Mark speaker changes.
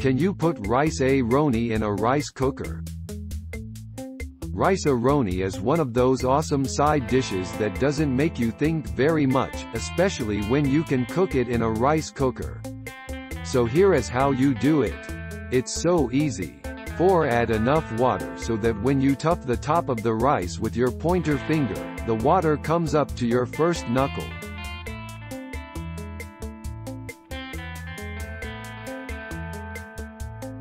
Speaker 1: Can you put rice-a-roni in a rice cooker? Rice-a-roni is one of those awesome side dishes that doesn't make you think very much, especially when you can cook it in a rice cooker. So here is how you do it. It's so easy. 4. Add enough water so that when you tuff the top of the rice with your pointer finger, the water comes up to your first knuckle.